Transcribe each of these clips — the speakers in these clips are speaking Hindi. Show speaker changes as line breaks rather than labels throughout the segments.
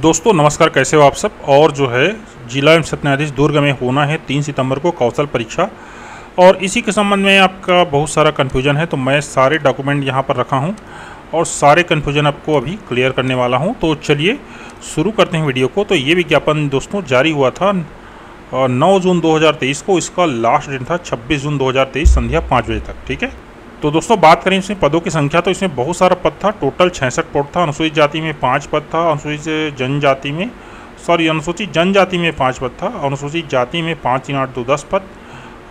दोस्तों, नमस्कार, कैसे हो आप सब? और जो है, जिला एवं सत्य न्यायाधीश दुर्ग में होना है तीन सितंबर को कौशल परीक्षा। और इसी के संबंध में आपका बहुत सारा कन्फ्यूज़न है तो मैं सारे डॉक्यूमेंट यहाँ पर रखा हूँ। और सारे कन्फ्यूज़न आपको अभी क्लियर करने वाला हूँ। तो चलिए, शुरू करते हैं वीडियो को। तो ये विज्ञापन दोस्तों, जारी हुआ था नौ जून 2023 को। इसका लास्ट दिन था 26 जून 2023 संध्या पाँच बजे तक, ठीक है? तो दोस्तों, बात करें इसमें पदों की संख्या तो इसमें बहुत सारा पद था। टोटल छसठ पद था, अनुसूचित जाति में पाँच पद था, अनुसूचित जनजाति में सॉरी अनुसूचित जनजाति में पाँच पद था, अनुसूचित जाति में पाँच, तीन, आठ, दो, दस पद,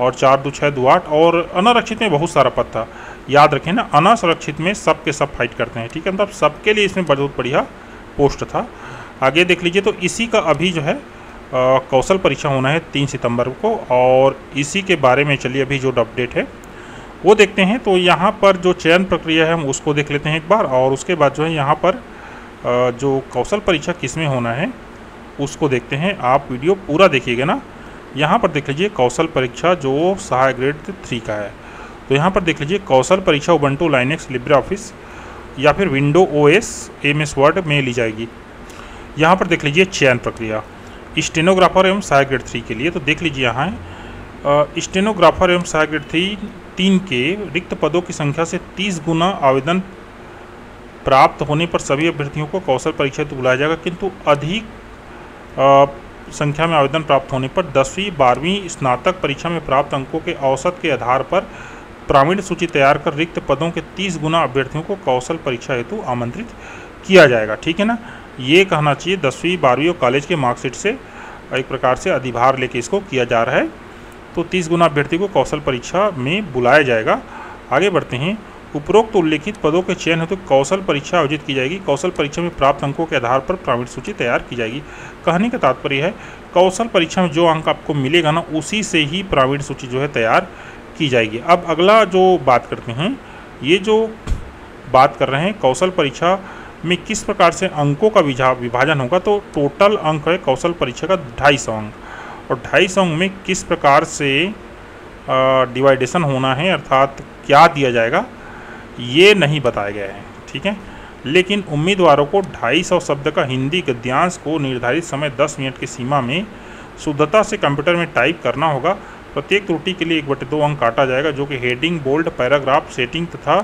और चार, दो छः दो, आठ, और अनारक्षित में बहुत सारा पद था। याद रखें ना, अनासुरक्षित में सब के सब फाइट करते हैं, ठीक है? मतलब सबके लिए इसमें बहुत बढ़िया पोस्ट था। आगे देख लीजिए तो इसी का अभी जो है कौशल परीक्षा होना है तीन सितंबर को, और इसी के बारे में चलिए, अभी जो अपडेट है वो देखते हैं तो यहाँ पर जो चयन प्रक्रिया है हम उसको देख लेते हैं एक बार, और उसके बाद जो है यहाँ पर जो कौशल परीक्षा किसमें होना है, उसको देखते हैं। आप वीडियो पूरा देखिएगा ना। यहाँ पर देख लीजिए कौशल परीक्षा जो सहाय ग्रेड थ्री का है। तो यहाँ पर देख लीजिए कौशल परीक्षा उबंटू, लाइनेक्स लिब्रे ऑफ़िस या फिर window O S M S word में ली जाएगी। यहाँ पर देख लीजिए चयन प्रक्रिया। स्टेनोग्राफर एवं सहाय ग्रेड थ्री के लिए तो देख लीजिए यहाँ स्टेनोग्राफर एवं सहाय ग्रेड थ्री तीन के रिक्त पदों की संख्या से 30 गुना आवेदन प्राप्त होने पर सभी अभ्यर्थियों को कौशल परीक्षा तो बुलाया जाएगा, किंतु अधिक संख्या में आवेदन प्राप्त होने पर दसवीं, बारहवीं स्नातक परीक्षा में प्राप्त अंकों के औसत के आधार पर प्रावीण्य सूची तैयार कर रिक्त पदों के 30 गुना अभ्यर्थियों को कौशल परीक्षा हेतु आमंत्रित किया जाएगा। ठीक है ना? ये कहना चाहिए, दसवीं, बारहवीं और कॉलेज के मार्कशीट से एक प्रकार से अधिभार लेके इसको किया जा रहा है। तो 30 गुना अभ्यर्थी को कौशल परीक्षा में बुलाया जाएगा। आगे बढ़ते हैं। उपरोक्त उल्लेखित पदों के चयन हेतु तो कौशल परीक्षा आयोजित की जाएगी। कौशल परीक्षा में प्राप्त अंकों के आधार पर प्रावीण सूची तैयार की जाएगी। कहने का तात्पर्य है, कौशल परीक्षा में जो अंक आपको मिलेगा ना, उसी से ही प्रावीण सूची जो है तैयार की जाएगी। अब अगला जो बात करते हैं, ये जो बात कर रहे हैं, कौशल परीक्षा में किस प्रकार से अंकों का विभाजन होगा तो टोटल अंक है कौशल परीक्षा का ढाई सौ अंक। और ढाई सॉन्ग में किस प्रकार से डिवाइडेशन होना है, अर्थात क्या दिया जाएगा, ये नहीं बताया गया है, ठीक है? लेकिन उम्मीदवारों को ढाई सौ शब्द का हिंदी गद्यांश को निर्धारित समय 10 मिनट की सीमा में शुद्धता से कंप्यूटर में टाइप करना होगा। प्रत्येक त्रुटि के लिए एक बटे दो अंक काटा जाएगा, जो कि हेडिंग, बोल्ड, पैराग्राफ, सेटिंग तथा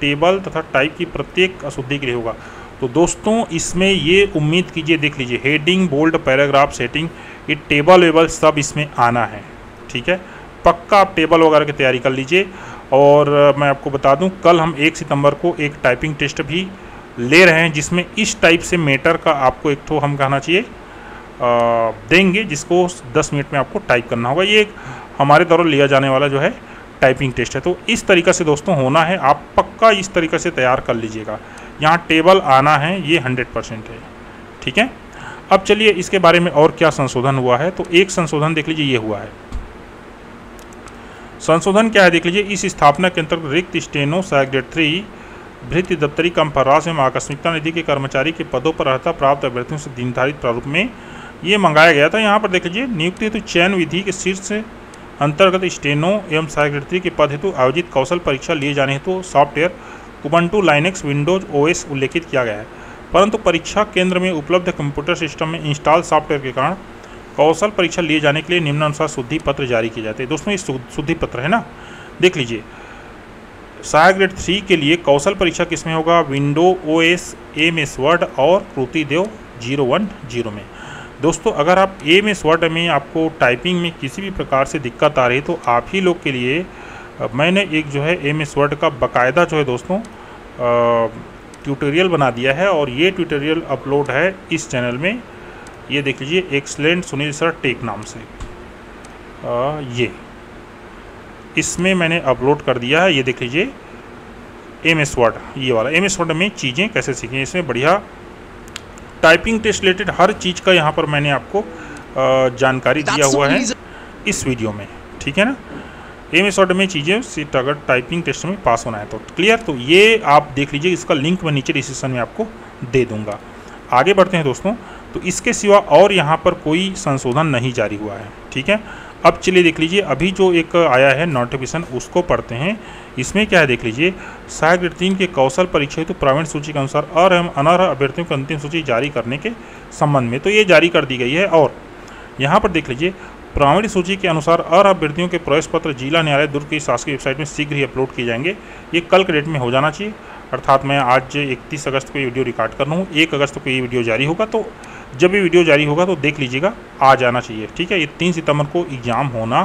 टेबल तथा टाइप की प्रत्येक अशुद्धि के लिए होगा। तो दोस्तों, इसमें ये उम्मीद कीजिए, देख लीजिए हेडिंग बोल्ड पैराग्राफ सेटिंग ये टेबल वेबल सब इसमें आना है, ठीक है? पक्का आप टेबल वगैरह की तैयारी कर लीजिए। और मैं आपको बता दूँ, कल हम एक सितंबर को एक टाइपिंग टेस्ट भी ले रहे हैं, जिसमें इस टाइप से मेटर का आपको एक तो हम कहना चाहिए देंगे, जिसको 10 मिनट में आपको टाइप करना होगा। ये एक हमारे द्वारा लिया जाने वाला जो है टाइपिंग टेस्ट है। तो इस तरीक़ा से दोस्तों होना है, आप पक्का इस तरीक़े से तैयार कर लीजिएगा। यहाँ टेबल आना है, ये हंड्रेड परसेंट है। ठीक है? अब चलिए इसके बारे में और क्या संशोधन हुआ है? तो एक संशोधन देख लीजिए, ये हुआ है। संशोधन क्या है देख लीजिए, इस स्थापना के अंतर्गत रिक्त स्टेनो सैग्रेड थ्री, भृत्य दफ्तरी कम फरास एवं आकस्मिकता निधि के कर्मचारी के पदों पर रहता प्राप्त अभ्यर्थियों से निर्धारित प्रारूप में ये मंगाया गया था। यहाँ पर देख लीजिए, नियुक्ति हेतु चयन विधि के शीर्ष अंतर्गत स्टेनो एवं सैग्रेड थ्री के पद हेतु आयोजित कौशल परीक्षा लिए जाने हेतु software Ubuntu Linux Windows, OS उल्लेखित किया गया है। परंतु परीक्षा केंद्र में उपलब्ध कंप्यूटर सिस्टम में इंस्टॉल सॉफ्टवेयर के कारण कौशल परीक्षा लिए जाने के लिए निम्नानुसार शुद्धि पत्र जारी किए जाते हैं। दोस्तों, ये शुद्धि पत्र है ना? देख लीजिए। सहायक ग्रेड थ्री के लिए कौशल परीक्षा किसमें होगा? Window O S M S word और Kruti Dev zero one, zero में। दोस्तों, अगर आप एम एस वर्ड में आपको टाइपिंग में किसी भी प्रकार से दिक्कत आ रही है तो आप ही लोग के लिए मैंने एक जो है एम एस वर्ड का बाकायदा जो है दोस्तों ट्यूटोरियल बना दिया है और ये ट्यूटोरियल अपलोड है इस चैनल में। ये देख लीजिए एक्सलेंट सुनील सर टेक नाम से। आ, ये। इसमें मैंने अपलोड कर दिया है ये देख लीजिए एम एस वर्ड ये वाला। एम एस वर्ड में चीज़ें कैसे सीखें इसमें बढ़िया। टाइपिंग टेस्ट रिलेटेड हर चीज़ का यहाँ पर मैंने आपको जानकारी दिया हुआ है इस वीडियो में ठीक है ना? एम एस में चीज़ें सीट अगर टाइपिंग टेस्ट में पास होना है तो। क्लियर तो ये आप देख लीजिए, इसका लिंक मैं नीचे डिस्क्रिप्शन में आपको दे दूँगा। आगे बढ़ते हैं दोस्तों। तो इसके सिवा और यहाँ पर कोई संशोधन नहीं जारी हुआ है, ठीक है? अब चलिए देख लीजिए, अभी जो एक आया है नोटिफिकेशन उसको पढ़ते हैं। इसमें क्या है, देख लीजिए सहायक तीन के कौशल परीक्षा हेतु तो सूची के अनुसार और एवं अनर्ह अभ्यर्थियों की अंतिम सूची जारी करने के संबंध में। तो ये जारी कर दी गई है और यहाँ पर देख लीजिए प्रामाणिक सूची के अनुसार अर्ह अभ्यर्थियों के प्रवेश पत्र जिला न्यायालय दुर्ग की शासकीय वेबसाइट में शीघ्र ही अपलोड किए जाएँगे। ये कल के डेट में हो जाना चाहिए। अर्थात मैं आज 31 अगस्त को ये वीडियो रिकॉर्ड कर रहा हूँ एक अगस्त को ये वीडियो जारी होगा तो जब ये वीडियो जारी होगा तो देख लीजिएगा आ जाना चाहिए। ठीक है? ये तीन सितंबर को एग्ज़ाम होना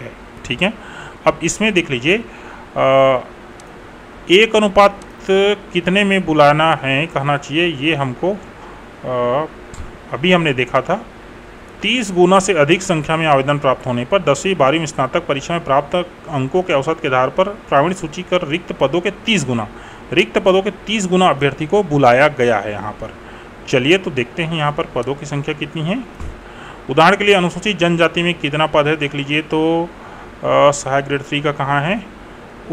है। ठीक है? अब इसमें देख लीजिए एक अनुपात कितने में बुलाना है कहना चाहिए ये हमको आ, अभी हमने देखा था। तीस गुना से अधिक संख्या में आवेदन प्राप्त होने पर दसवीं बारहवीं स्नातक परीक्षा में प्राप्त अंकों के औसत के आधार पर प्रावीण्य सूची कर रिक्त पदों के तीस गुना रिक्त पदों के तीस गुना अभ्यर्थी को बुलाया गया है यहाँ पर। चलिए तो देखते हैं यहाँ पर पदों की संख्या कितनी है। उदाहरण के लिए अनुसूचित जनजाति में कितना पद है देख लीजिए तो सहायक ग्रेड थ्री का कहाँ है?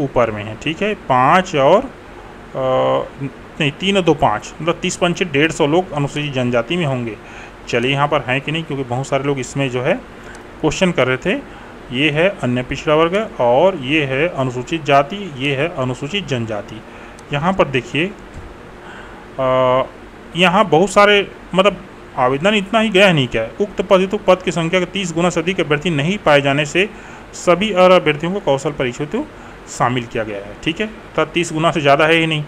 ऊपर में है ठीक है? पाँच और आ, नहीं तीन दो पाँच मतलब तीस पंच डेढ़ सौ लोग अनुसूचित जनजाति में होंगे। चलिए यहाँ पर हैं कि नहीं, क्योंकि बहुत सारे लोग इसमें जो है क्वेश्चन कर रहे थे। ये है अन्य पिछड़ा वर्ग और ये है अनुसूचित जाति, ये है अनुसूचित जनजाति। यहाँ पर देखिए यहाँ बहुत सारे मतलब आवेदन इतना ही गया नहीं क्या? है उक्त पद पद की संख्या के तीस गुना से अधिक अभ्यर्थी नहीं पाए जाने से सभी और अभ्यर्थियों को कौशल परीक्षा तो शामिल किया गया है, ठीक है? तो तीस गुना से ज़्यादा है ही नहीं।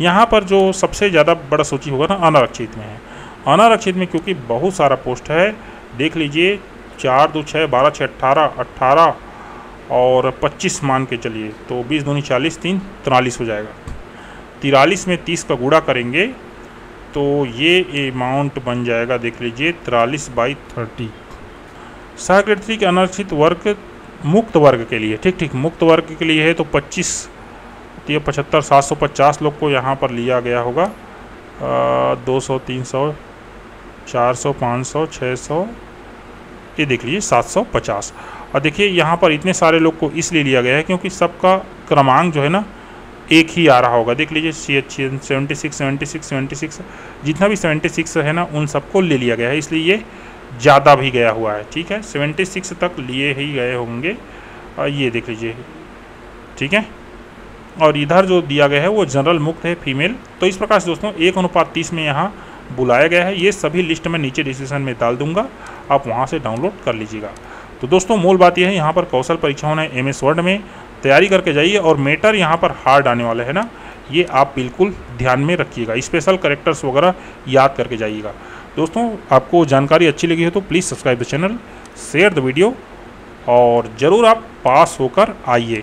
यहाँ पर जो सबसे ज़्यादा बड़ा सूची होगा ना, अनारक्षित में है। अनारक्षित में क्योंकि बहुत सारा पोस्ट है। देख लीजिए, चार दो छः बारह छः अट्ठारह अट्ठारह और पच्चीस मान के चलिए तो बीस दूनी चालीस, तीन, तिरालीस हो जाएगा। तिरालीस में तीस का गुड़ा करेंगे तो ये अमाउंट बन जाएगा, देख लीजिए, तिरालीस बाई थर्टी थ्री के अनारक्षित वर्ग मुक्त वर्ग के लिए, ठीक ठीक, मुक्त वर्ग के लिए है तो पच्चीस तो ये पचहत्तर, सात सौ पचास लोग को यहाँ पर लिया गया होगा। दो सौ, तीन सौ चार सौ, पाँच सौ छः सौ, ये देख लीजिए, सात सौ पचास। और देखिए, यहाँ पर इतने सारे लोग को इसलिए लिया गया है क्योंकि सबका क्रमांक जो है ना, एक ही आ रहा होगा। देख लीजिए, C H seventy six seventy six seventy six, जितना भी सेवेंटी सिक्स है ना, उन सबको ले लिया गया है। इसलिए ये ज़्यादा भी गया हुआ है, ठीक है? सेवेंटी सिक्स तक लिए ही गए होंगे। और ये देख लीजिए, ठीक है? और इधर जो दिया गया है, वो जनरल मुक्त है फीमेल। तो इस प्रकार से दोस्तों, एक अनुपात तीस में यहाँ बुलाया गया है, ये सभी लिस्ट में नीचे डिस्क्रिप्शन में डाल दूँगा, आप वहाँ से डाउनलोड कर लीजिएगा। तो दोस्तों, मूल बात यह है, यहाँ पर कौशल परीक्षा होना है एम एस वर्ड में तैयारी करके जाइए और मेटर यहाँ पर हार्ड आने वाले है ना, ये आप बिल्कुल ध्यान में रखिएगा। स्पेशल करेक्टर्स वगैरह याद करके जाइएगा। दोस्तों, आपको जानकारी अच्छी लगी हो तो please subscribe the channel share the video और ज़रूर आप पास होकर आइए।